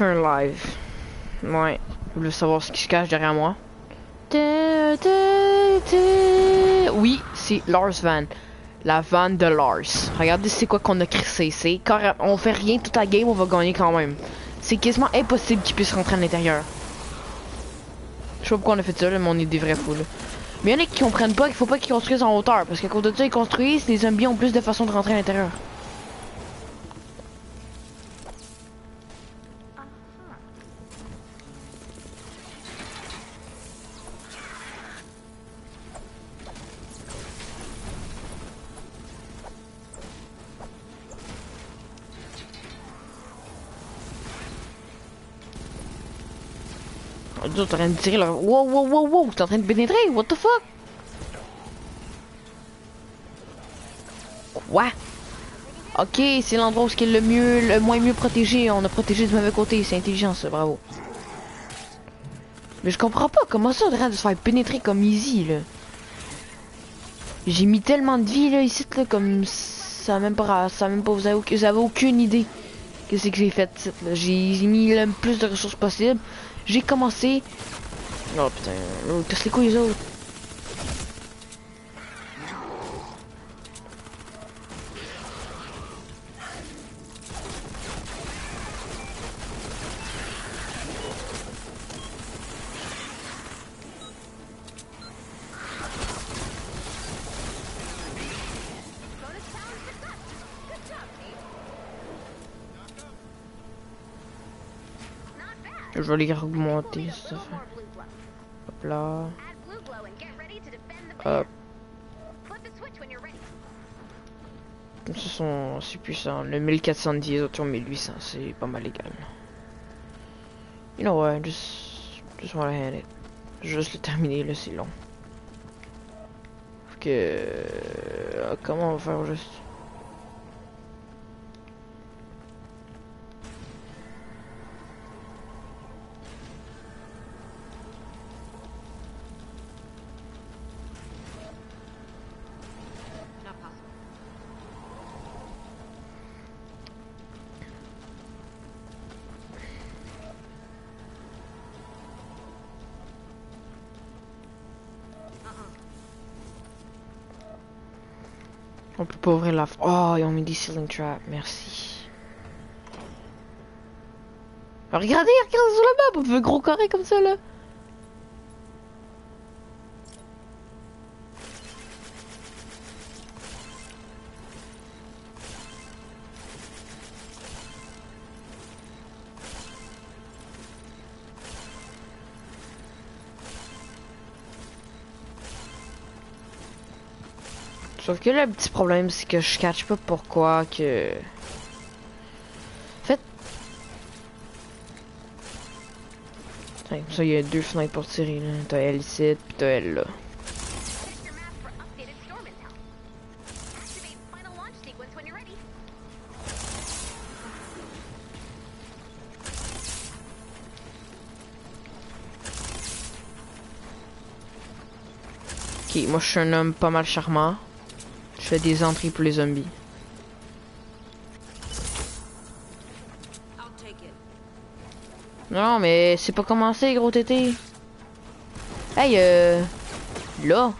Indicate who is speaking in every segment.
Speaker 1: un live. Ouais. Vous voulez savoir ce qui se cache derrière moi? Oui, c'est Lars Van. La van de Lars. Regardez c'est quoi qu'on a crissé. C'est on fait rien toute la game, on va gagner quand même. C'est quasiment impossible qu'il puisse rentrer à l'intérieur. Je sais pas pourquoi on a fait ça, là, mais on est des vrais fous. Mais il y en a qui comprennent pas qu'il faut pas qu'ils construisent en hauteur. Parce qu'à cause de ça, ils construisent, les zombies ont plus de façons de rentrer à l'intérieur. En train de tirer là. Wow, wow, wow, wow, en train de pénétrer, what the fuck? Quoi? Ok, c'est l'endroit où est le mieux, le moins mieux protégé. On a protégé du mauvais côté, c'est intelligent ça, bravo. Mais je comprends pas, comment ça, on de se faire pénétrer comme easy, là? J'ai mis tellement de vie, là, ici, là, comme ça même pas, ça même pas, vous avez, vous avez aucune idée qu'est-ce que j'ai fait, J'ai mis le plus de ressources possible. J'ai commencé... Oh putain, casse les couilles les autres. Je vais les augmenter, ça. Hop là. Hop. Ce sont assez puissants. Le 1410, les autres 1800, c'est pas mal égal. You know what, just, just wanna hand it. Juste le terminer, là, c'est long. que... Euh, comment on va faire juste... la... Oh, ils ont mis des ceiling traps, merci. regardez, regardez sur la map, on fait gros carré comme ça, là. Sauf que le petit problème, c'est que je catch pas pourquoi que... En fait... ça, il y a deux fenêtres pour tirer. T'as elle ici, pis t'as elle là. Ok, moi je suis un homme pas mal charmant. Je fais des entrées pour les zombies. Non, mais c'est pas commencé, gros tété. Hey, euh... Là.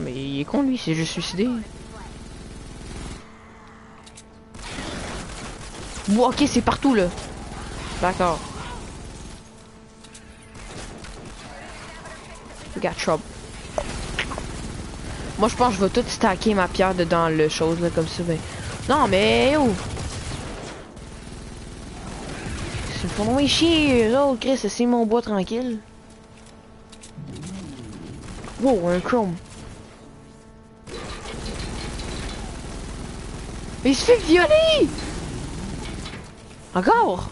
Speaker 1: Mais il est con, lui, c'est juste suicidé. Bon, ok, c'est partout, là. D'accord. Moi, je pense que je vais tout stacker ma pierre dedans le chose, là, comme ça. Ben... Non, mais oh! C'est pour moi chier, oh, Chris, c'est mon bois tranquille. Wow, un chrome. Mais il se fait violer! Encore?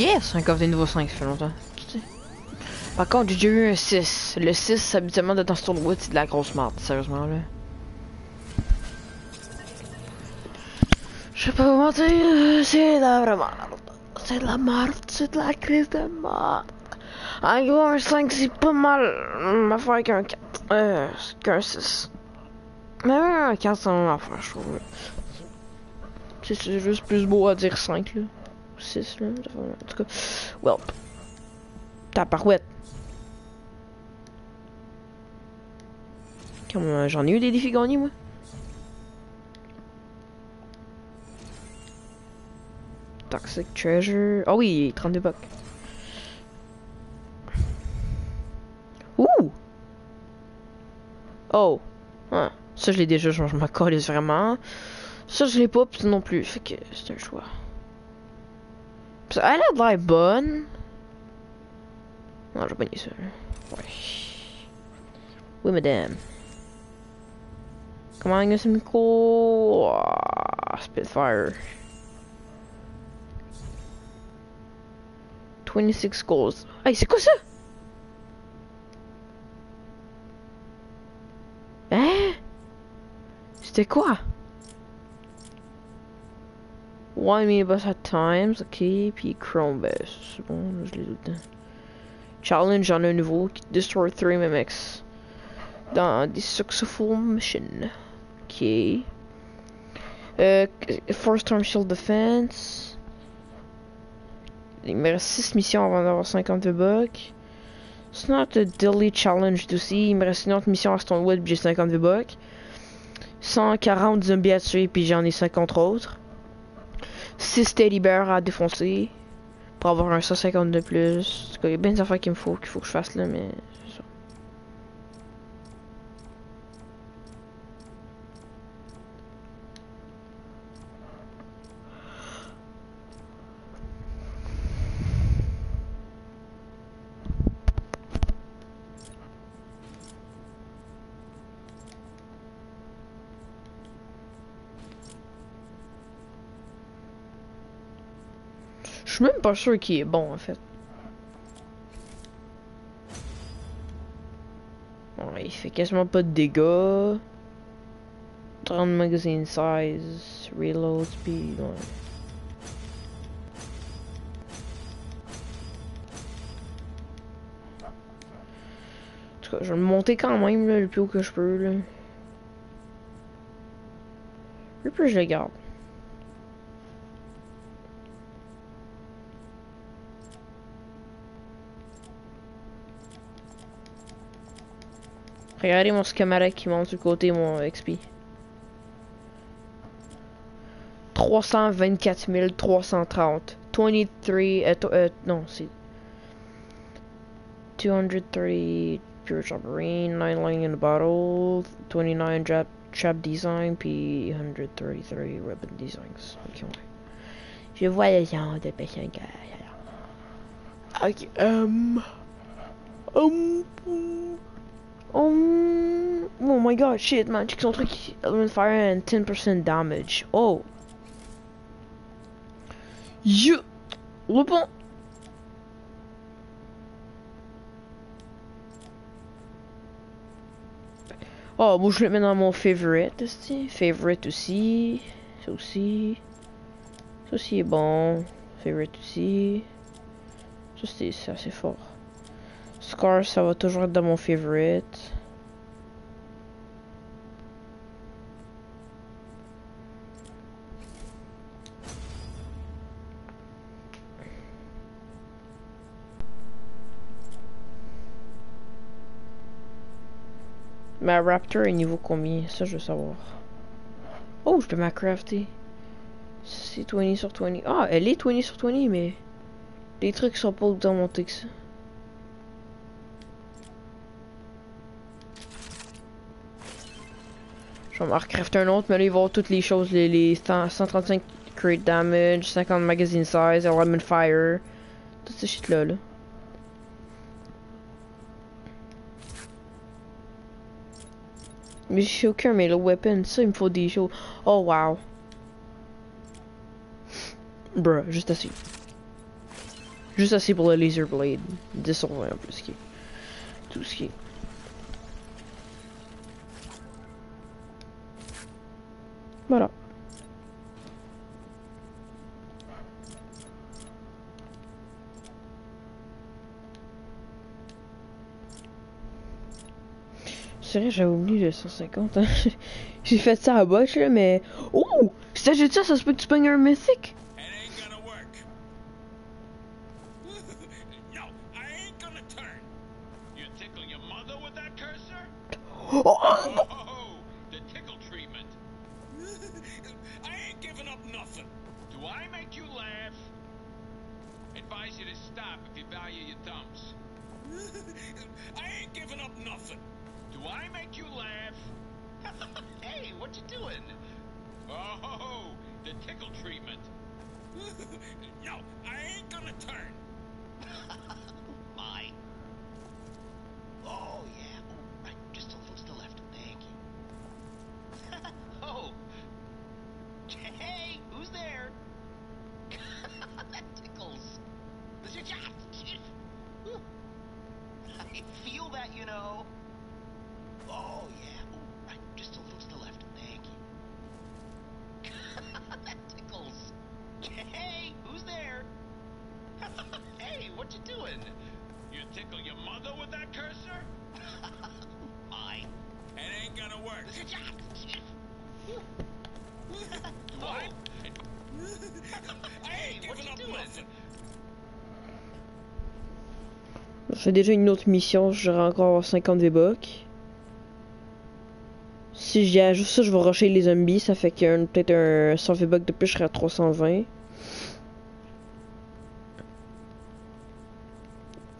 Speaker 1: Yes, un coffre de niveau 5, ça fait longtemps. Par contre, j'ai déjà eu un 6. Le 6, habituellement, dans tournoi, c'est de la grosse merde, sérieusement, là. Je vais pas vous mentir, c'est de la vraiment C'est de la merde, c'est de la crise de merde. En gros, un 5, c'est pas mal. Ma faire qu'un 4. Euh, qu'un 6. Mais un 4, c'est un affaire, je trouve. C'est juste plus beau à dire 5, là. 6, là. En tout cas, well. Ta parouette. J'en ai eu des défis gagnés, moi. Toxic Treasure. Oh oui, 32 bucks. Ouh! Oh! Ça, je l'ai déjà, je m'en colle vraiment. Ça, je l'ai pas, non plus. Fait que c'est un choix. Ça a l'air de l'air bonne. Non, j'ai pas dit ça. Ouais. Oui, madame. Come on, get some cool oh, Spitfire. 26 goals. Hey, c'est quoi ça? Hein? C'était quoi? One minibus at times, ok, puis Chrome bon, je l'ai tout le temps. Challenge, j'en ai un nouveau. Destroy 3 MMX. Dans des successful missions. Ok. Euh, Force Storm Shield Defense. Il me reste 6 missions avant d'avoir 52 bucks. C'est not a daily challenge aussi. Il me reste une autre mission à Stonewood puis j'ai 52 bucks. 140 zombies à tuer puis j'en ai 50 autres. 6 teddy bears à défoncer. Pour avoir un 150 de plus. Il y a bien des affaires qu'il me faut, qu'il faut que je fasse là, mais suis même pas sûr qu'il est bon en fait. Il fait quasiment pas de dégâts. 30 magazine size, reload speed. En tout cas, je vais le monter quand même le plus haut que je peux là. Le plus je le garde. Regardez mon schematic qui monte du côté mon XP. 324 330. 23, euh, euh, non, c'est 230 pure submarine, 9 lying in the bottle, 29 trap, trap design, puis 133 weapon designs. Ok, ouais. Je vois le genre de personne Ok, um... Um... Um, oh my god, shit, man. Check son truc. Element fire and 10% damage. Oh. Yeah. Le bon. Oh, moi je le mets dans mon favorite, Favorite aussi. Ça aussi. Ça aussi est bon. Favorite aussi. Ça c'est assez fort. Scar, ça va toujours être dans mon favorite. Ma Raptor est niveau combien? Ça, je veux savoir. Oh, je peux ma crafter. C'est 20 sur 20. Ah, elle est 20 sur 20, mais les trucs sont pas autant montés que ça. Je vais recrafter un autre, mais là, il va toutes les choses, les, les 135 crit damage, 50 magazine size, element fire, tout ce shit là, là. Mais j'ai aucun le weapon, ça il me faut des choses. Oh wow. Bruh, juste assez. Juste assez pour le laser blade. 10 sur 20 en plus. Qui Tout ce qui est. Voilà. C'est vrai, j'avais oublié le 150. Hein. J'ai fait ça à botch là, mais. Oh! Si j'ai ça, ça se peut que tu pognes un mythique. Déjà une autre mission, j'aurai encore 50 V-Bucks. Si j'y ajoute ça, je vais rusher les zombies, ça fait qu'il y a peut-être un 100 V-Bucks de plus, je serai à 320.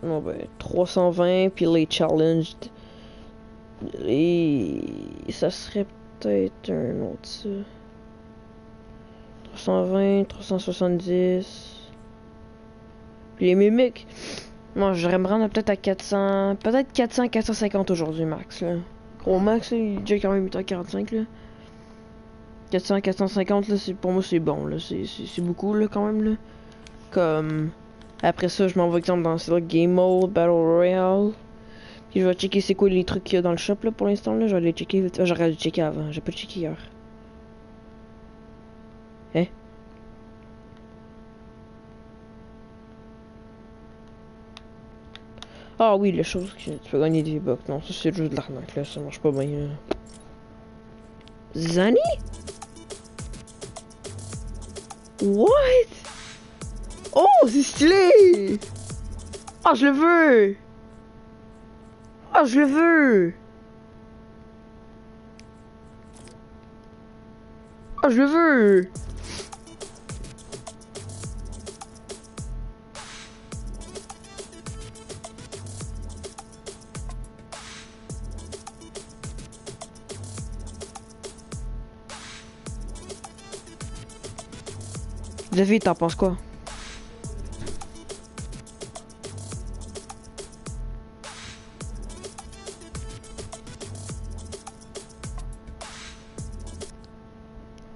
Speaker 1: Bon ben, 320, puis les challenged. Et ça serait peut-être un autre ça. 320, 370. Puis les mimiques. Moi, j'aimerais me rendre peut-être à 400. Peut-être 400, 450 aujourd'hui, max. Là. Gros max, il est déjà quand même 8h45. Là. 400, 450, là, c'est, pour moi, c'est bon. Là. C'est, beaucoup, là, quand même. Là. Comme. Après ça, je m'en vais, exemple, dans là, Game Mode, Battle Royale. Puis je vais checker c'est quoi les trucs qu'il y a dans le shop, là, pour l'instant. Là. Je vais aller checker. Ah, j'aurais dû checker avant. J'ai pas checké hier. Hein? Ah oui, les choses que tu peux gagner des bucks. Non, ça c'est juste de l'arnaque là, ça marche pas bien. Zani? What? Oh, c'est stylé! Ah, je le veux! Ah, je le veux! Ah, je le veux! David, t'en penses quoi?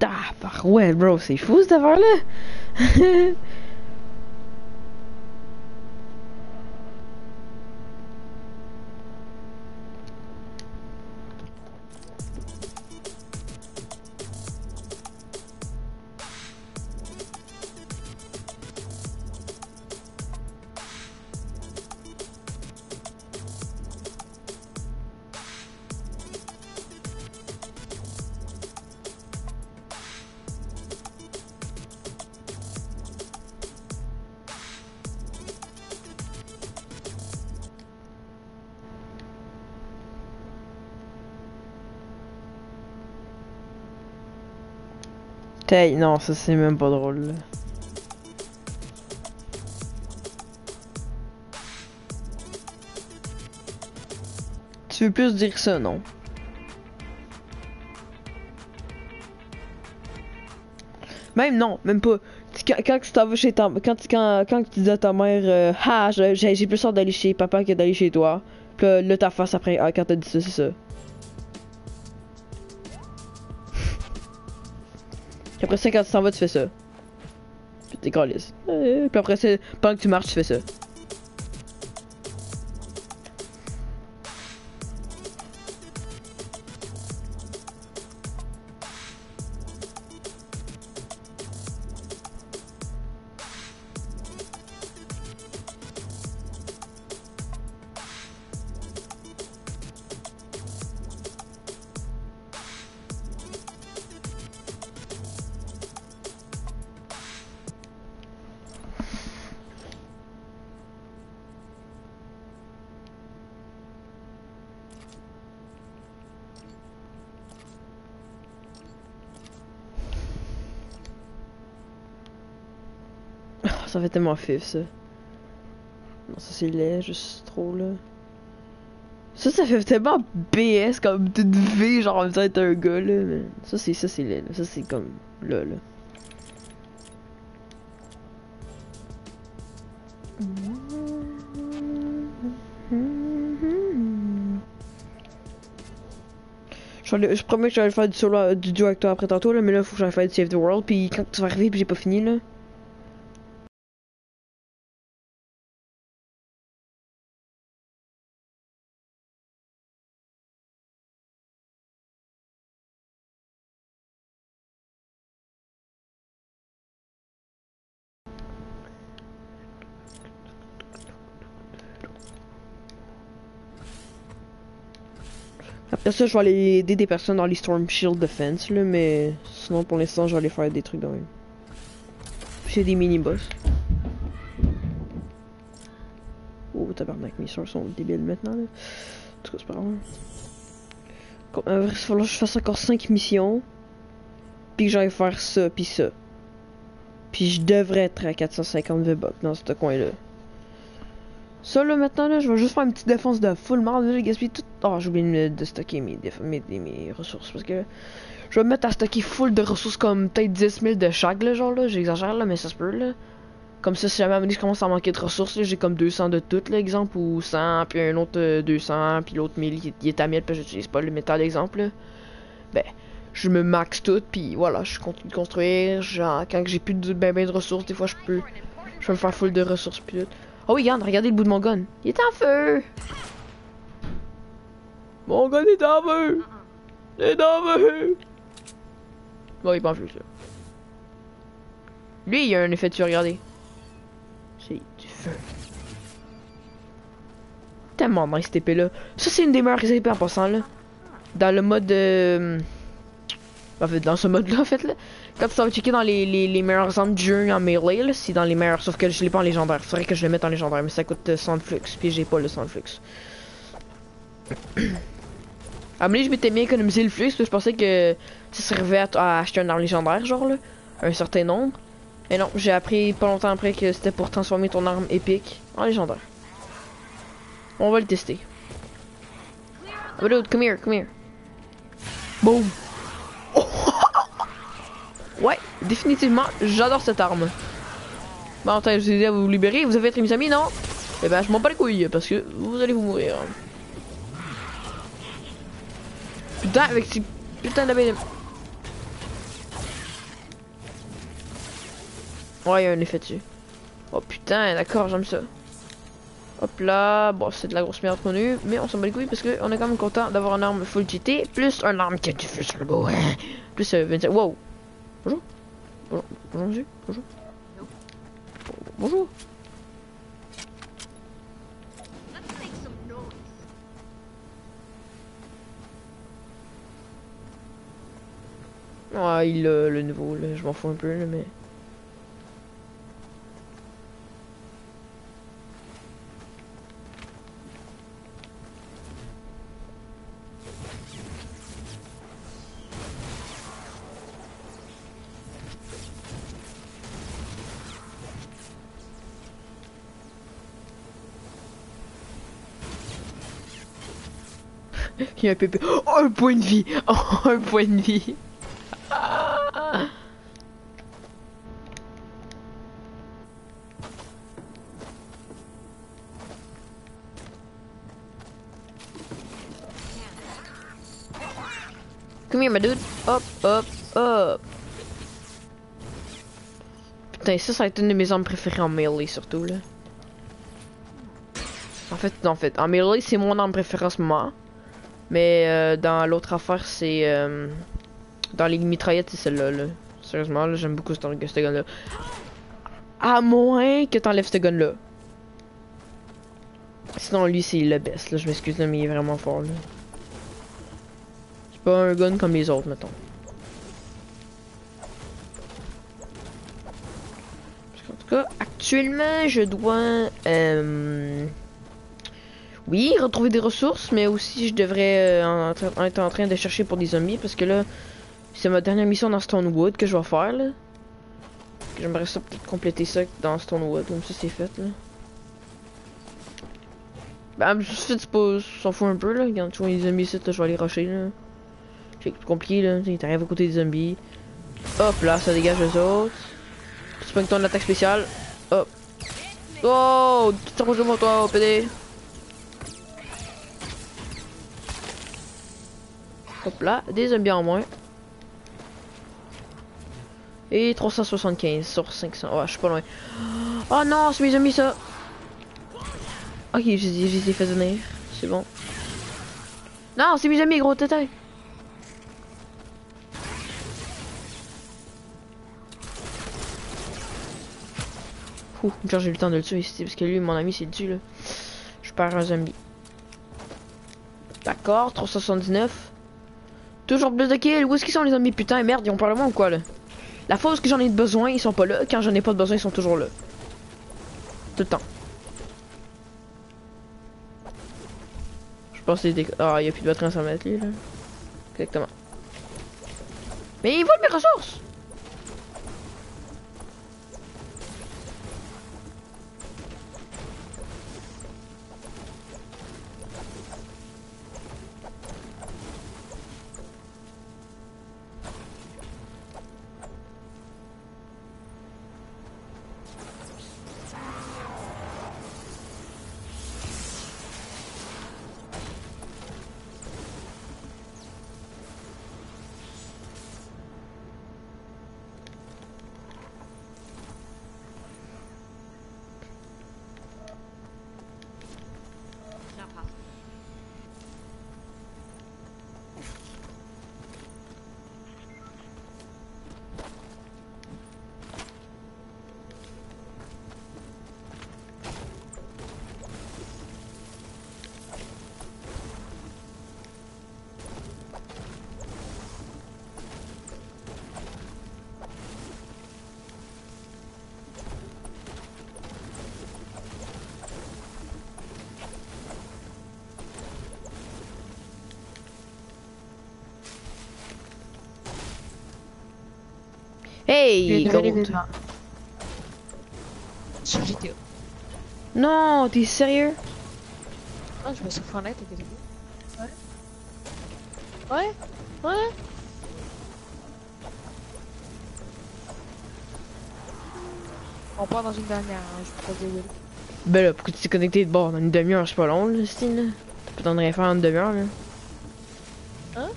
Speaker 1: Ah, par ouais, bro, c'est fou cette affaire-là! Non, ça c'est même pas drôle. Tu veux plus dire ça, non? Même non, même pas. Quand, tu t'en vas chez ta quand, quand, quand tu dis à ta mère euh, Ah, j'ai plus hâte d'aller chez papa que d'aller chez toi. Puis là, ta face après, ah, quand t'as dit ça, c'est ça. Puis après ça, quand tu t'en vas, tu fais ça. T'es calisse. Euh, puis après, c'est pendant que tu marches, tu fais ça. Tellement fif ça. Non, ça c'est laid, juste trop là. Ça, ça fait tellement BS comme toute V, genre en être un gars là. Mais ça, c'est ça, c'est laid. Ça, c'est comme là, là. Je, promets que j'allais faire du solo du duo avec toi après tantôt là, mais là faut que j'aille faire du Save the World, puis quand tu vas arriver puis j'ai pas fini là. Après ça, je vais aller aider des personnes dans les Storm Shield Defense, là, mais sinon pour l'instant, je vais aller faire des trucs même. Puis c'est des mini-boss. Oh, tabarnak, mes soeurs sont débiles maintenant, là. En tout cas, c'est pas grave. Euh, Il va falloir que je fasse encore 5 missions. Puis que j'aille faire ça, puis ça. Puis je devrais être à 450 V-Bucks dans ce coin-là. Ça là maintenant là, je vais juste faire une petite défense de full merde, j'ai gaspillé tout. Oh j'ai oublié de, stocker mes, ressources parce que je vais me mettre à stocker full de ressources comme peut-être 10 000 de chaque là, genre là, j'exagère là, mais ça se peut là. Comme ça, si jamais je commence à manquer de ressources, j'ai comme 200 de toutes, là, exemple, ou 100, puis un autre euh, 200, puis l'autre 1000 qui qui est à 1000, puis j'utilise pas le métal, exemple, là. Ben, je me max tout, puis voilà, je continue de construire, genre, quand j'ai plus de ben, ben de ressources, des fois, je peux, je peux me faire full de ressources, puis. Oh oui, regarde, regardez le bout de mon gun. Il est en feu. Mon gun est en feu. Il est en feu. Bon, il est pas en feu, ça. Lui, il a un effet dessus, regardez. C'est du feu. Tellement nice cette épée là. Ça, c'est une des meilleures épées en passant là. Dans le mode. euh, En fait, dans ce mode là, en fait là. Quand tu vas checker dans les, les, meilleures armes du jeu en melee, c'est dans les meilleurs. Sauf que je l'ai pas en légendaire. Faudrait que je le mette en légendaire, mais ça coûte euh, 100 de flux. Puis j'ai pas le 100 de flux. À je m'étais bien économisé le flux parce que je pensais que ça servait à, à acheter un arme légendaire, genre là. Un certain nombre. Et non, j'ai appris pas longtemps après que c'était pour transformer ton arme épique en légendaire. On va le tester. Oh, come here, come here. Boom. Ouais, définitivement, j'adore cette arme. Bon, attends, je vous ai aidé à vous libérer. Vous avez été mes amis, non? Eh ben, je m'en bats les couilles, parce que vous allez vous mourir. Putain, avec ces putain d'abeilles. Ouais, il y a un effet dessus. Oh putain, d'accord, j'aime ça. Hop là, bon, c'est de la grosse merde qu'on a eu, mais on s'en bat les couilles parce qu'on est quand même content d'avoir une arme full GT, plus un arme qui a du feu sur le go. plus euh, 27. Wow! Bonjour. Bonjour, bonjour monsieur. Bonjour. Bonjour. Ah, il a le nouveau, là, je m'en fous un peu, là, mais. Il y a un pépé. Oh, un point de vie! Oh, un point de vie! Ah. Come here, my dude. Hop, hop, hop. Putain, ça, ça a été une de mes armes préférées en melee, surtout, là. En fait, en fait, en melee, c'est mon arme préférée en ce moment. Mais euh, dans l'autre affaire, c'est... Euh, dans les mitraillettes, c'est celle-là, là. Sérieusement, là, j'aime beaucoup ce, ce gun-là. À moins que t'enlèves ce gun-là. Sinon, lui, c'est le best, là. Je m'excuse, mais il est vraiment fort, là. C'est pas un gun comme les autres, mettons. En tout cas, actuellement, je dois... Euh, oui, retrouver des ressources, mais aussi je devrais euh, être en train de chercher pour des zombies parce que là, c'est ma dernière mission dans Stonewood que je vais faire là. J'aimerais ça peut-être compléter ça dans Stonewood, comme ça c'est fait là. Bah, c'est pas, s'en fout un peu là. Quand tu vois les zombies ici, je vais aller rusher là. C'est compliqué là, t'arrives à côté des zombies. Hop là, ça dégage les autres. Tu prends ton attaque spéciale. Hop. Oh, tu t'approches de moi toi, PD. Hop là, des zombies en moins. Et 375 sur 500. Oh, je suis pas loin. Oh non, c'est mes zombies ça. Ok, je les ai fait. C'est bon. Non, c'est mes amis, gros tête. Ouh, j'ai eu le temps de le tuer ici parce que lui, mon ami, c'est dessus là. Je perds un zombie. D'accord, 379. Toujours plus de kills. Où est-ce qu'ils sont les zombies Putain, merde, ils ont pas le ou quoi là? La fois où j'en ai besoin, ils sont pas là. Quand j'en ai pas besoin, ils sont toujours là. Tout le temps. Je pense que c'est Ah, il y a plus de batterie à 100 mètres lui là. Exactement. Mais ils volent mes ressources Hey,
Speaker 2: Sur GTA.
Speaker 1: Non, t'es sérieux?
Speaker 2: Ah, je me suis fait avec Ouais. Ouais Ouais On part dans une dernière, hein, je peux pas dire
Speaker 1: Ben là, pourquoi tu t'es connecté de bord dans une demi-heure, c'est pas long, le style, là. Tu peux t'en rien faire en une demi-heure, là.
Speaker 2: Hein?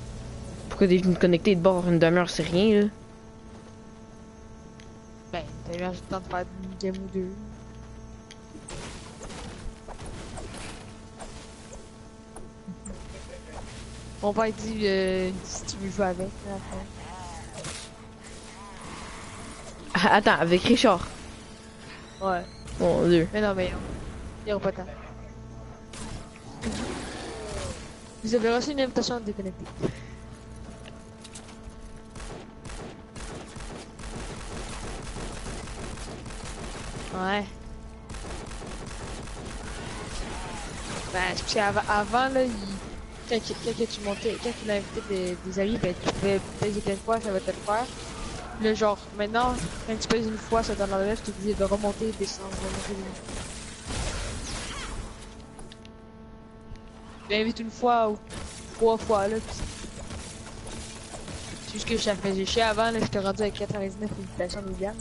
Speaker 1: Pourquoi t'es venu te connecter de bord une demi-heure, c'est rien, là?
Speaker 2: J'ai le temps de faire une game ou deux. Mon père dit euh, si tu veux jouer avec.
Speaker 1: Ah, attends, avec Richard.
Speaker 2: Ouais.
Speaker 1: Mon dieu.
Speaker 2: Mais non, mais il n'y aura pas de temps. Vous avez reçu une invitation à déconnecter. Ouais. Ben, parce qu'avant, avant, là, quand, tu montais, quand des, amis, ben, tu pouvais plein de fois, ça va te le faire. Le genre, maintenant, quand tu pèses une fois, ça donne la lèvre, tu obligé de remonter et descendre, Tu l'invites une fois ou trois fois, là. C'est juste que je faisais chier avant, là, j'étais rendu avec 99 invitations de gamme.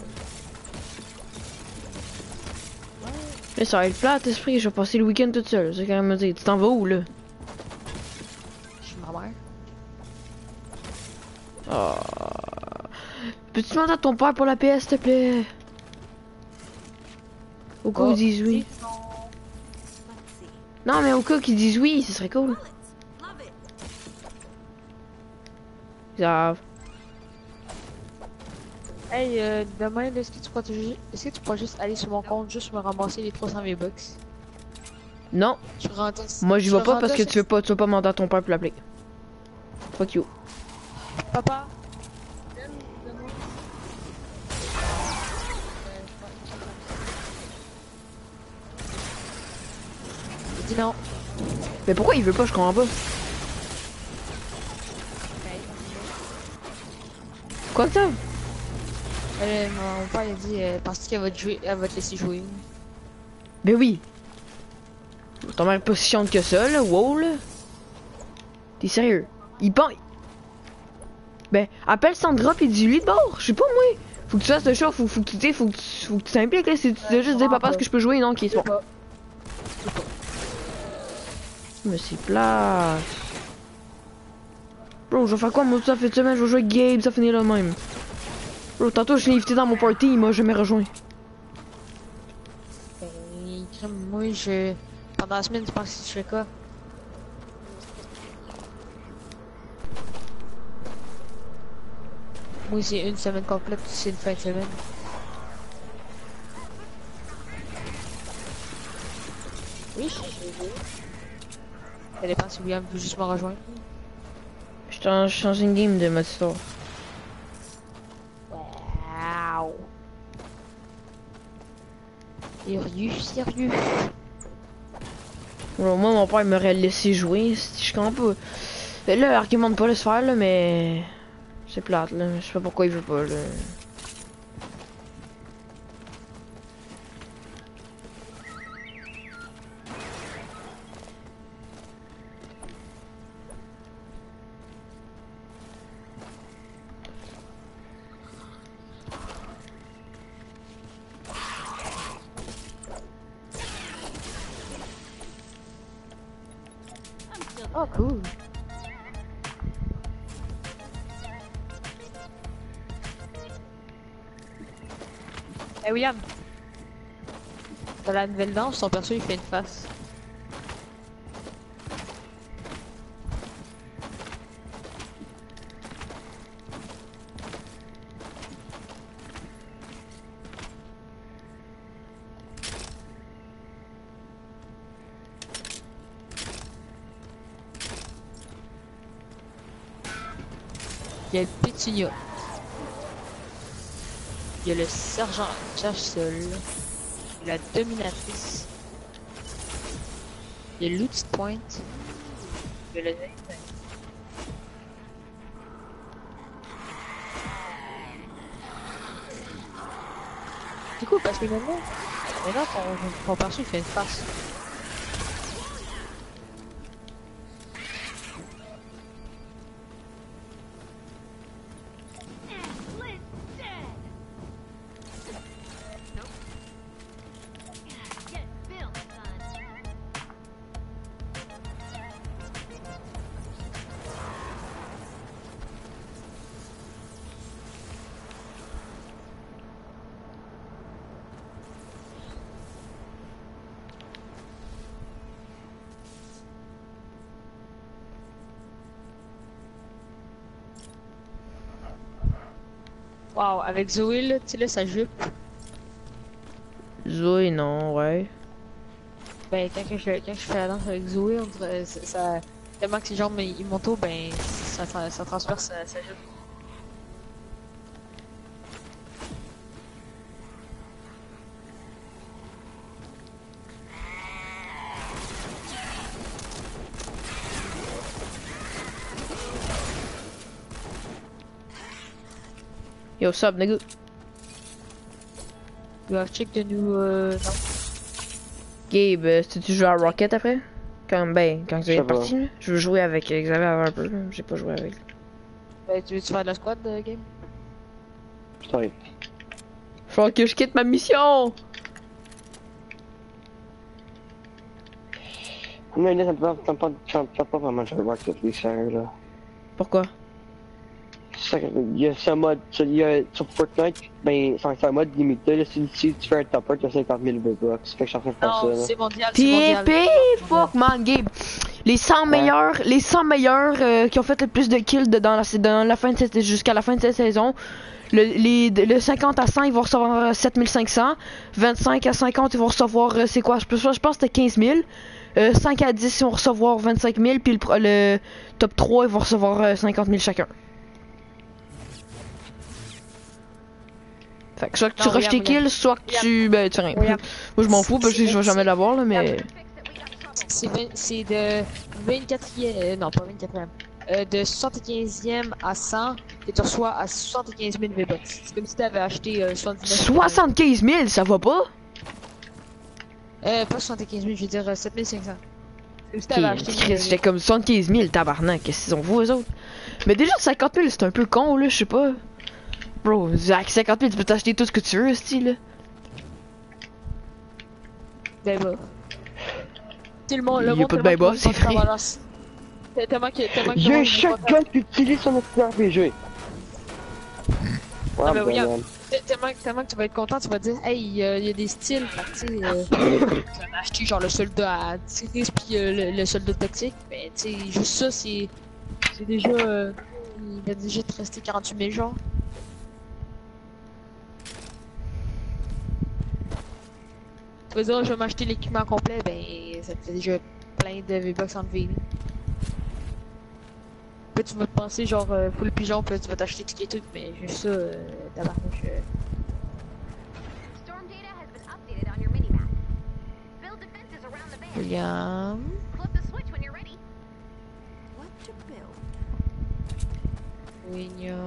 Speaker 1: Mais ça va être plat, esprit, je vais passer le week-end toute seule. C'est quand même me dire. Tu t'en vas où là?
Speaker 2: Je suis ma mère.
Speaker 1: Oh. Peux-tu demander à ton père pour la PS, s'il te plaît? Au cas où ils disent oui. Non, mais au cas qu'ils disent oui, ce serait cool. Grave.
Speaker 2: Hey, euh, demain, est-ce que tu pourras, te- est-ce que tu pourras juste aller sur mon compte, juste me ramasser les 300 V-Bucks?
Speaker 1: Non,
Speaker 2: Tu rentres.
Speaker 1: moi j'y vais pas parce que tu veux pas, tu veux pas demander à ton père pour l'appeler. Fuck you.
Speaker 2: Papa! Dis non.
Speaker 1: Mais pourquoi il veut pas, je comprends pas. Quoi que ça
Speaker 2: Euh, mon père il dit euh, parce qu'elle va te elle va te laisser jouer.
Speaker 1: Ben oui. Mère est pas que ça, là. Wow, là. T'es sérieux? Il pense... Ben, appelle Sandra pis dis-lui de bord. Je sais pas, moi. Faut que tu fasses le show, faut, que tu faut que tu, faut que tu t'impliques, là. Si tu dois juste dire, papa, est-ce que je peux jouer? Non, ok, c'est bon. Mais c'est plat. Bro, je vais faire quoi, moi, ça fait semaine, je vais jouer Gabe, ça finit là même. Bro, tantôt, je l'ai invité dans mon party, il m'a jamais rejoint.
Speaker 2: Ben, moi je. Pendant la semaine, tu penses que je fais quoi? Moi c'est une semaine complète, c'est une fin de semaine. Oui, je je- Ça dépend si William veut juste me rejoindre.
Speaker 1: Je t'en- change une game de mode histoire.
Speaker 2: Sérieux, sérieux.
Speaker 1: Bro, moi, mon père il m'aurait laissé jouer, si je comprends pas. Là, argumente pas laisse faire, là, mais... C'est plate, là. Je sais pas pourquoi il veut pas, là.
Speaker 2: Eh William. Dans la nouvelle danse, ton perso il fait une face. Il y a le pétunia. Il y a le sergent y a la dominatrice. Il y a l'outil de pointe. Il y a le. C'est cool parce que maintenant, maintenant ton, ton perso il fait une face. Avec Zoé là, tu sais là, sa jupe.
Speaker 1: Zoé, non, ouais.
Speaker 2: Ben, quand, que je, quand je fais la danse avec Zoé, on dirait, ça, ça- tellement que ses jambes ils montent haut, ben, ça, ça, ça transperce sa, sa jupe.
Speaker 1: Yo, sup, nigga?
Speaker 2: You have check de nous, euh.
Speaker 1: Gabe, euh, tu joues à Rocket après? Quand, ben, quand vous
Speaker 3: pas.
Speaker 1: parti? Je veux jouer avec Xavier avant un peu. J'ai pas joué avec.
Speaker 2: Ben, tu veux-tu faire de la squad, euh, game?
Speaker 3: Je t'arrive.
Speaker 1: Faut que je quitte ma mission!
Speaker 3: Mais là, ça me pas vraiment de jouer Rocket League, sérieux, là.
Speaker 1: Pourquoi?
Speaker 3: Ça- Il y a ce mode, il y a, sur Fortnite, ben, c'est un- mode limité, là, si, si tu fais un topper, tu as 50 000 V-Bucks. Fait que je suis en train de faire ça,
Speaker 2: Non,
Speaker 3: là.
Speaker 2: c'est mondial, c'est mondial.
Speaker 1: TP, fuck man, Gabe. Les 100 meilleurs, les 100 meilleurs euh, qui ont fait le plus de kills de- dans la, dans la fin de cette, jusqu'à la fin de cette saison. Le, les, le 50 à 100, ils vont recevoir euh, 7500. 25 à 50, ils vont recevoir, euh, c'est quoi? Je, pense- je pense que c'était 15 000. Euh, 5 à 10, ils vont recevoir 25 000. Puis le, pro- le top 3, ils vont recevoir euh, 50 000 chacun. Fait que soit que tu rushes tes kills, soit que tu, ben, tu rien. Moi, je m'en fous parce que je vais jamais l'avoir, là, mais.
Speaker 2: C'est de 24e, euh, non pas 24e, euh, de 75e à 100 et tu reçois à 75 000 V-Bucks. C'est comme si t'avais acheté euh, 79
Speaker 1: 75 000, ça va pas?
Speaker 2: Euh, pas 75 000, je veux dire euh, 7500. C'est comme si t'avais acheté. Euh,
Speaker 1: J'étais comme 75 000, tabarnak, qu'est-ce qu'ils ont vous, eux autres? Mais déjà, 50 000, c'est un peu con, là, je sais pas. Bro, avec 50 000, tu peux t'acheter tout ce que tu veux, style, là.
Speaker 2: Ben. Tu sais, le monde,
Speaker 1: Il y
Speaker 2: le
Speaker 1: a
Speaker 2: monde
Speaker 1: pas de
Speaker 2: tellement
Speaker 1: ben c'est vrai.
Speaker 2: Tellement que, tellement que
Speaker 3: Il y a un shotgun qui utilise son RPG. Ouais,
Speaker 2: mais
Speaker 3: ben,
Speaker 2: regarde.
Speaker 3: man.
Speaker 2: Te- Tellement, que- tellement que tu vas être content, tu vas dire, hey, il y, a- il y a des styles, que, tu sais, euh, acheter genre le soldat à tirer puis euh, le, le soldat toxique, mais tu sais, juste ça, c'est. C'est déjà. euh, il va déjà te rester 48 000 genre. Dire, je vais m'acheter l'équipement complet, ben, ça te fait déjà plein de V-Bucks en V. Puis tu vas te penser genre euh, full pigeon, puis tu vas t'acheter tout et tout, mais juste ça, euh, tabarnouche. euh,
Speaker 4: Storm data has been updated on your minimap. Build defenses around the base.
Speaker 2: William.
Speaker 4: Flip the switch when you're ready. What to build?
Speaker 2: William.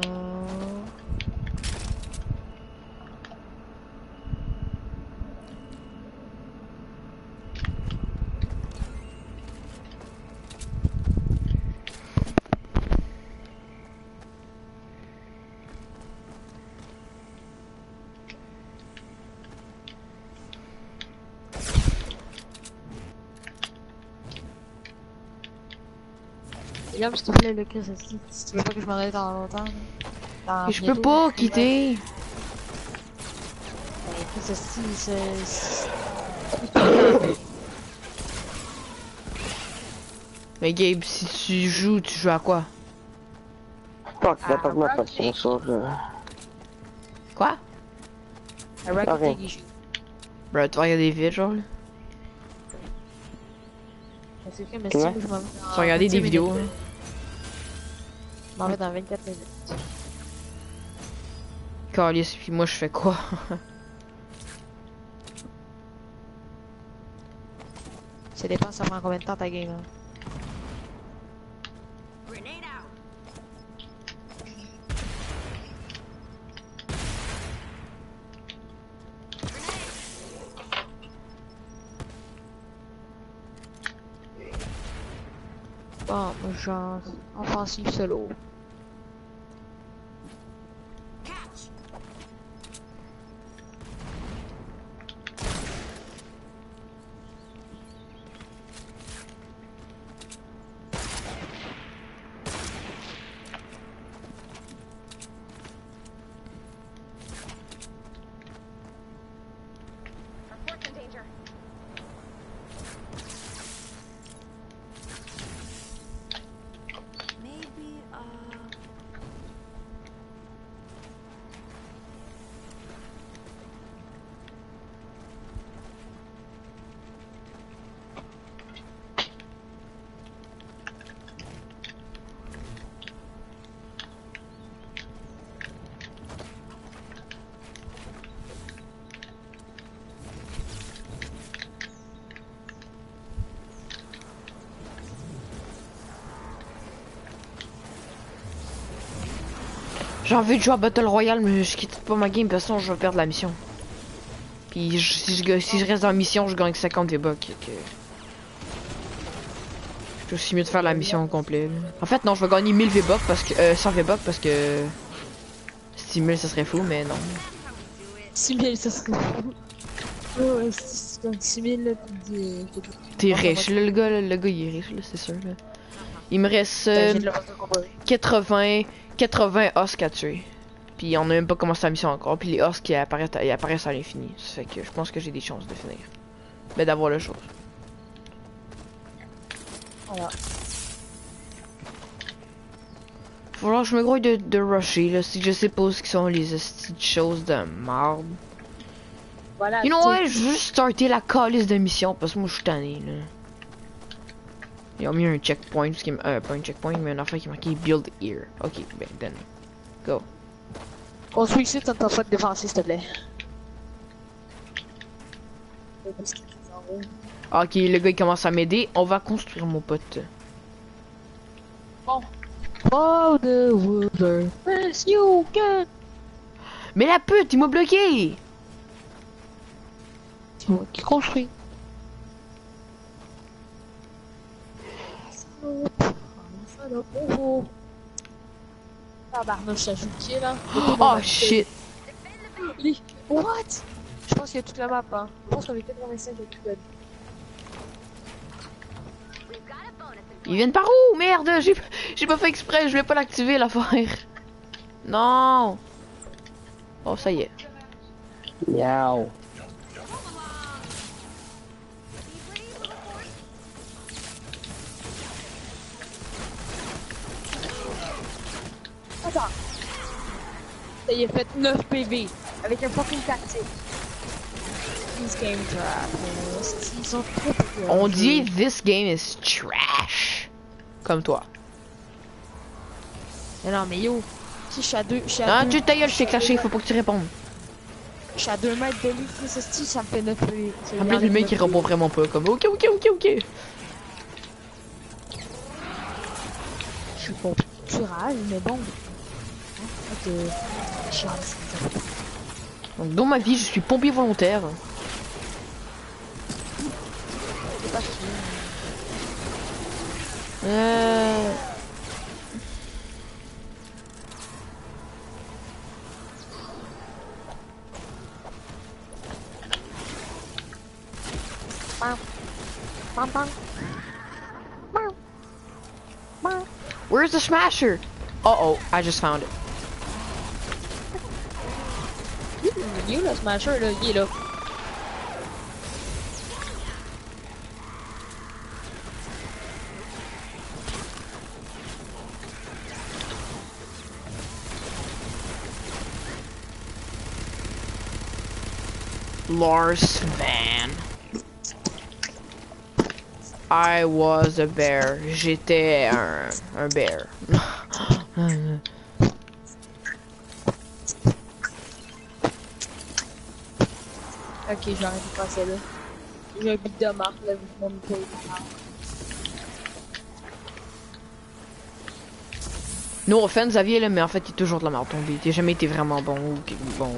Speaker 2: William, s'il te plaît, le Chris, si tu veux pas que je m'en aille dans longtemps. Dans
Speaker 1: je peux pas quitter.
Speaker 2: Chris, si, c'est.
Speaker 1: Mais Gabe, si tu joues, tu joues à quoi?
Speaker 3: Fuck, la pas
Speaker 2: ouais,
Speaker 3: pas de son sur.
Speaker 1: Quoi?
Speaker 2: League, je-
Speaker 1: Bro, tu vas regarder des vidéos, genre, là.
Speaker 2: C'est vrai, mais
Speaker 3: Ouais.
Speaker 2: si, je m'en vais
Speaker 1: Tu vas regarder
Speaker 2: 25
Speaker 1: des vidéos, hein.
Speaker 2: Je m'en vais dans 24 minutes.
Speaker 1: Calice, puis moi, je fais quoi?
Speaker 2: Ça dépend, ça prend combien de temps ta game, hein. Genre, offensive solo.
Speaker 1: J'ai envie de jouer à Battle Royale, mais je quitte pas ma game, parce que sinon je vais perdre la mission. Puis je- si, je, ga- si je reste dans la mission, je gagne 50 V-Bucks. que- C'est aussi mieux de faire la mission au complet. là. En fait, non, je vais gagner 1000 V-Bucks parce que. Euh, 100 V-Bucks parce que. 6000 ça serait fou, mais non.
Speaker 2: 6000, ça serait fou. Oh, ouais, c'est comme 6000, là.
Speaker 1: T'es riche, là, le gars, là, le gars il est riche, là, c'est sûr. Là. Il me reste euh,
Speaker 2: j'ai de le rester comparé.
Speaker 1: 80, 80 osques à tuer. Puis on a même pas commencé la mission encore. Puis les osques ils apparaissent, ils apparaissent à l'infini. Ça fait que je pense que j'ai des chances de finir. Mais d'avoir le chose.
Speaker 2: Voilà.
Speaker 1: Faut que je me grouille de, de rusher là. Si je sais pas ce qui sont les de choses de marde.
Speaker 2: Voilà.
Speaker 1: You know Je veux juste starter la calice de mission parce que moi je suis tanné là. Ils ont mis un checkpoint, ce qui est euh, pas un checkpoint, mais un affaire qui est marqué build here. Ok, ben then. Go.
Speaker 2: Construis ici, t'entends pas de défenser, s'il te plaît. Parce.
Speaker 1: Ok, le gars il commence à m'aider. On va construire mon pote.
Speaker 2: Oh, the wilderness you can.
Speaker 1: Mais la pute, il m'a bloqué!
Speaker 2: C'est moi qui construis. Oh, Tabarnouche, ça joue qui est là?
Speaker 1: Oh shit!
Speaker 2: What? Je pense qu'il y a toute la map, hein. Je pense qu'on est 85 avec tout
Speaker 1: Ils viennent par où? Merde! J'ai j'ai pas fait exprès, je voulais pas l'activer l'affaire. Non! Oh, ça y est.
Speaker 3: Miaou.
Speaker 2: Attends. Ça y est fait 9 PV avec un fucking tactique. These game trap. Ils sont trop populaires.
Speaker 1: On dit this game is trash. Comme toi.
Speaker 2: Mais non, mais yo. Si je suis à 2 je suis à
Speaker 1: Ah,
Speaker 2: deux-
Speaker 1: tu ta gueule, je t'ai clashé, faut pas que tu répondes.
Speaker 2: je suis à 2 mètres de lui, Chris Esti, ça me fait 9 PV.
Speaker 1: En plus, le mec
Speaker 2: 9
Speaker 1: il répond vraiment pas. Comme ok, ok, ok, ok.
Speaker 2: Je suis pas tirage, mais bon. Hein, fait que- chiant, c'est ça.
Speaker 1: Donc, dans ma vie, je suis pompier volontaire.
Speaker 2: Pas.
Speaker 1: Euh. Where's the smasher? Uh oh, I just found it.
Speaker 2: Où le smasher là? Il est.
Speaker 1: Lars Van. I was a bear. J'étais un, un bear.
Speaker 2: Ok, arrêter de passer là. J'ai un bit de marque là, micro est marre.
Speaker 1: no offense, Xavier, là, mais en fait, il est toujours de la merde tombé. Il a jamais été vraiment bon ou bon.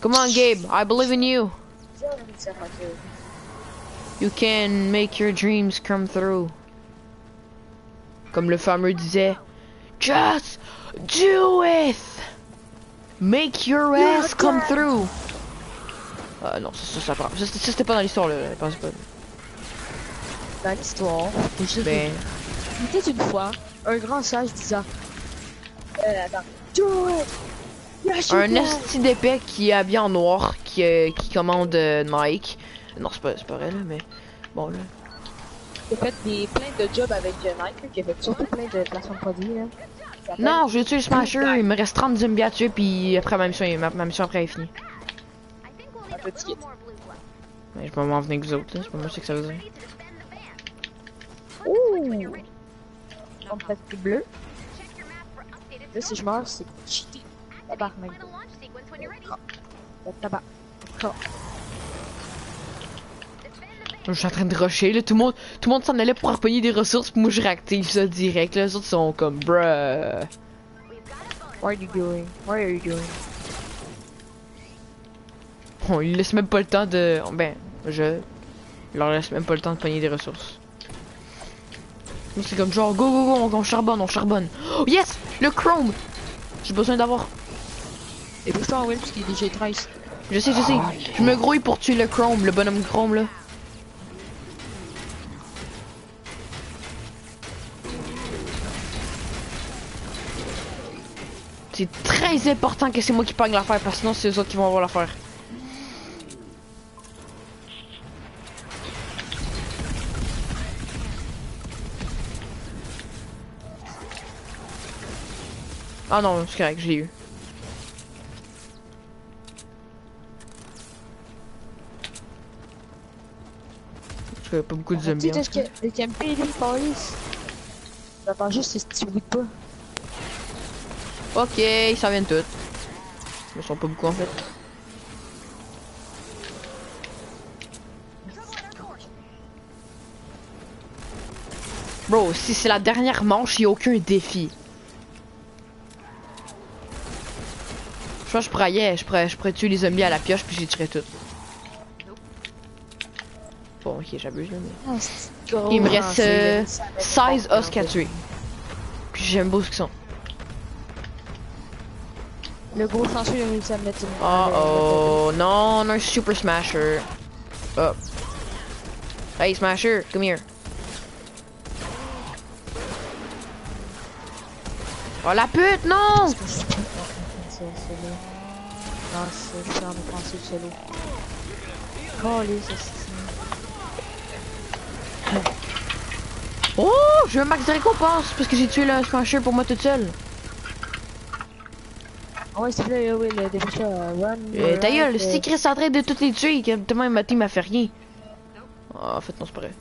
Speaker 1: Come on, Gabe. I believe in you. You can make your dreams come through. Comme le fameux disait, Just do it! Make your ass come through! Ah non, ça, ça, ça, ça, ça, c'était pas dans l'histoire, pense pas.
Speaker 2: Dans l'histoire, faut juste
Speaker 1: Ben,
Speaker 2: Il était une fois un grand sage disant Euh, attends.
Speaker 1: Un esti d'épée qui est habillé en noir, qui, euh, qui commande euh, Nike. Non, c'est pas, pas vrai, là, mais bon, là.
Speaker 2: J'ai fait des, plein de jobs avec euh, Nike, là, qui a fait surtout plein de placements de produits. Là. Ça
Speaker 1: Non, j'ai tué le Smasher, il me reste 30 zombies à tuer, puis après ma mission, ma, ma mission après est finie.
Speaker 2: Un petit kit.
Speaker 1: Mais je peux m'en venir avec vous autres, là, c'est pas moi c'est que ça veut dire.
Speaker 2: Ouh! On peut être bleu. Là, si je meurs, c'est cheaté. Tabarnak.
Speaker 4: Activate one of the launch sequence when you're ready.
Speaker 2: Le tabac. Oh.
Speaker 1: Je suis en train de rusher, là, tout le monde, tout le monde s'en allait pour repogner des ressources, puis moi je réactive ça direct, là, les autres sont comme, bruh.
Speaker 2: What are you doing? What are you doing?
Speaker 1: On lui laisse même pas le temps de, ben, je leur laisse même pas le temps de pogner des ressources. C'est comme genre, go go go, on, on charbonne, on charbonne. Oh yes, le chrome! J'ai besoin d'avoir,
Speaker 2: Et en Will, parce qu'il est déjà 13.
Speaker 1: je sais, je sais, je me grouille pour tuer le chrome, le bonhomme chrome là. C'est très important que c'est moi qui pogne l'affaire, parce que sinon c'est eux autres qui vont avoir l'affaire. Ah non, c'est correct, je l'ai eu. Parce qu'il y a pas beaucoup de zombies.
Speaker 2: Tu sais, le campé, lui, police. J'attends juste petit bout de pas.
Speaker 1: Ok, ils s'en viennent toutes. Ils sont pas beaucoup en fait. Bro, si c'est la dernière manche, il a aucun défi. Je pense que je pourrais, yeah, je pourrais, je pourrais tuer les zombies à la pioche puis j'y tuerais tout. Bon, ok, j'abuse là, mais...
Speaker 2: Gros.
Speaker 1: Il me reste euh,
Speaker 2: ça va être
Speaker 1: 16
Speaker 2: bon,
Speaker 1: os
Speaker 2: fait.
Speaker 1: tuer. Puis j'aime beau ce qu'ils sont.
Speaker 2: Le gros me mettre une.
Speaker 1: Oh oh, non, on a un super smasher. Oh. Hey smasher, come here. Oh la pute, non!
Speaker 2: C'est. Non, je. Oh, les
Speaker 1: Oh, j'ai un max de récompense parce que j'ai tué le smasher pour moi toute seule.
Speaker 2: Ah ouais, s'il te plaît, oui, le dépêche-toi, euh, run.
Speaker 1: Euh, ta gueule,
Speaker 2: euh,
Speaker 1: si Chris est en train de toutes les tuer, que tellement ma team m'a fait rien. Oh, en fait, non, c'est pas vrai.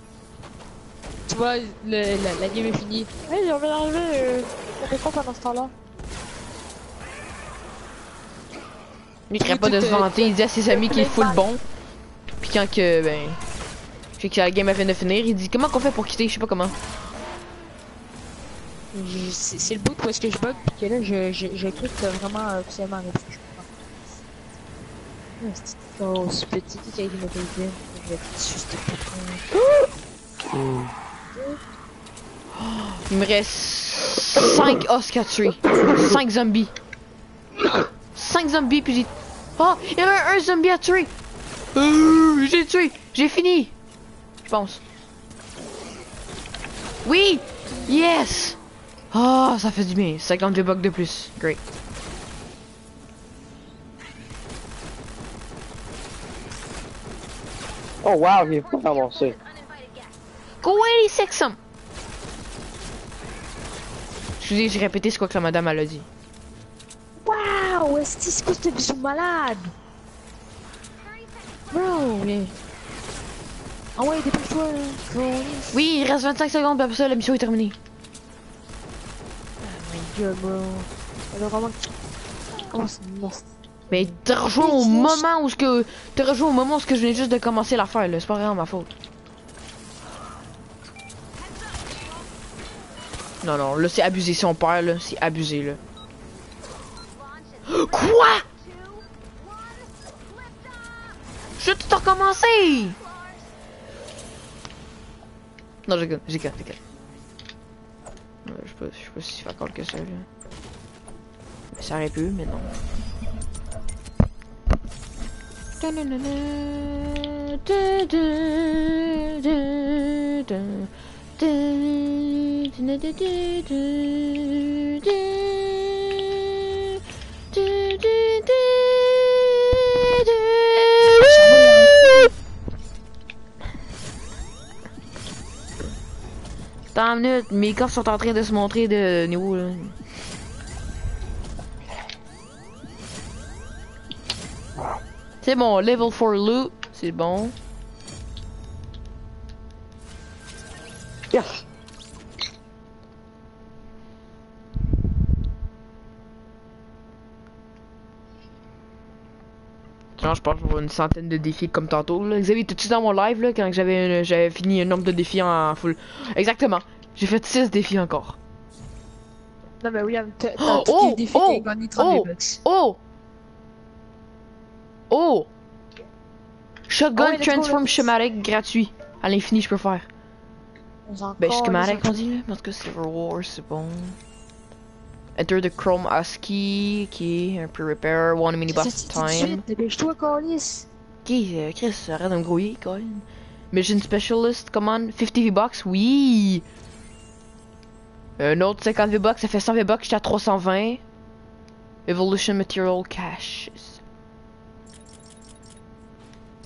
Speaker 2: Tu vois, le, la, la game est finie. Hey, j'ai envie d'enlever. Euh, ça fait quoi pendant ce temps-là?
Speaker 1: Il ne pas de se vanter, il dit à ses amis qu'il est full bon. Puis quand que, ben. Je sais que la game vient de finir, il dit comment qu'on fait pour quitter, je sais pas comment.
Speaker 2: C'est le bout où est-ce que je bug, pis que là, je, je, je clique euh, vraiment euh, officiellement je comprends. Ah, c'est une grosse petite qui a été motorisée. Je vais juste
Speaker 1: Il me reste 5 Oscar tuer. 5 zombies. 5 zombies, puis j'ai. Oh, il y un, un zombie à tuer. Euh, j'ai tué. J'ai fini. Je pense. Oui. Yes. Oh, ça fait du bien. 52 bucks de plus. Great.
Speaker 3: Oh wow, j'ai pas ramassé.
Speaker 4: Uninvited guest.
Speaker 1: Go 86 'em. Excusez, j'ai répété ce quoi que la madame elle a dit.
Speaker 2: Waouh, est-ce que c'est quoi ce bisou malade?
Speaker 4: 30 seconds.
Speaker 2: Bro, mais. Ah ouais, dépêche-toi. Gros,
Speaker 1: Oui, il reste 25 secondes, puis après ça, la mission est terminée.
Speaker 2: Bro. Vraiment. Oh, c'est.
Speaker 1: Mais t'as rejoint au moment où ce que t'as rejoint au moment où ce que je venais juste de commencer l'affaire là, c'est pas vraiment ma faute. Non non, là c'est abusé si on perd là, c'est abusé là. Quoi? Je vais tout recommencer! Non j'ai j'ai j'ai Je pas, je pas si c'est encore que ça là. Mais ça aurait pu, mais non. Attends une minute, mes corps sont en train de se montrer de niveau là. C'est bon, level 4 loot, c'est bon.
Speaker 3: Yes!
Speaker 1: Genre, je pense avoir une centaine de défis comme tantôt. Là. Xavier, t'es-tu dans mon live là quand j'avais fini un nombre de défis en full? Exactement. J'ai fait 6 défis encore.
Speaker 2: Non, mais William, t'as
Speaker 1: Oh,
Speaker 2: tous
Speaker 1: oh,
Speaker 2: les défis,
Speaker 1: oh,
Speaker 2: gagné 30
Speaker 1: oh.
Speaker 2: bucks.
Speaker 1: Oh! Oh! Shotgun
Speaker 2: Ah
Speaker 1: Transform Schematic gratuit. À l'infini, je peux faire. Ben, schematic, on dit là. Mais En tout cas, Silver War, c'est bon. Enter the Chrome ASCII, qui est un pre-repair, one mini
Speaker 2: Ça,
Speaker 1: boss
Speaker 2: c'est tout de
Speaker 1: time.
Speaker 2: Dépêche-toi.
Speaker 1: Ok, euh, Chris, arrête de me grouiller, même. Mission Specialist, command, 50 V-Bucks, oui! Un autre 50 V-Bucks, ça fait 100 V-Bucks, j'étais à 320. Evolution Material Caches.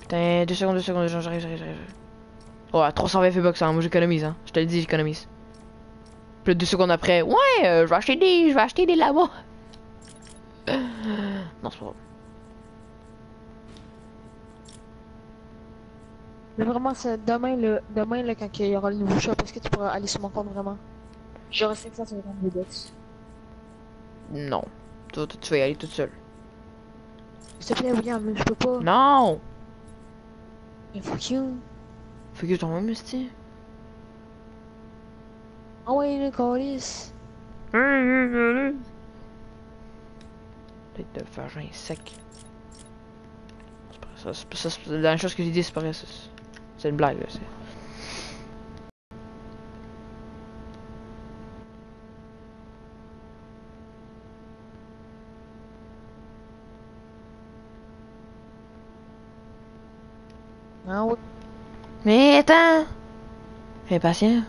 Speaker 1: Putain, deux secondes, deux secondes, j'arrive, j'arrive, j'arrive. Oh, à 320 V-Bucks, hein, moi j'économise, hein. Je te le dis, j'économise. Puis deux secondes après, ouais, euh, je vais acheter des, je vais acheter des lama. non, c'est pas vrai.
Speaker 2: Mais vraiment, c'est demain, le, demain, là, quand il y aura le nouveau shop, est-ce que tu pourras aller sur mon compte vraiment? J'aurai 550 V-Bucks.
Speaker 1: Non. Toi, toi, tu vas y aller toute seule.
Speaker 2: S'il te plaît, William, je peux pas.
Speaker 1: Non!
Speaker 2: Mais fuck you.
Speaker 1: Faut que ton même, esti.
Speaker 2: Ah ouais, le calice.
Speaker 1: Peut-être de vagin sec. C'est pas ça, c'est pas ça, c'est la dernière chose que j'ai dit, c'est pas vrai, c'est- une blague, là, c'est...
Speaker 2: Ah ouais.
Speaker 1: Mais attends! Fais patient.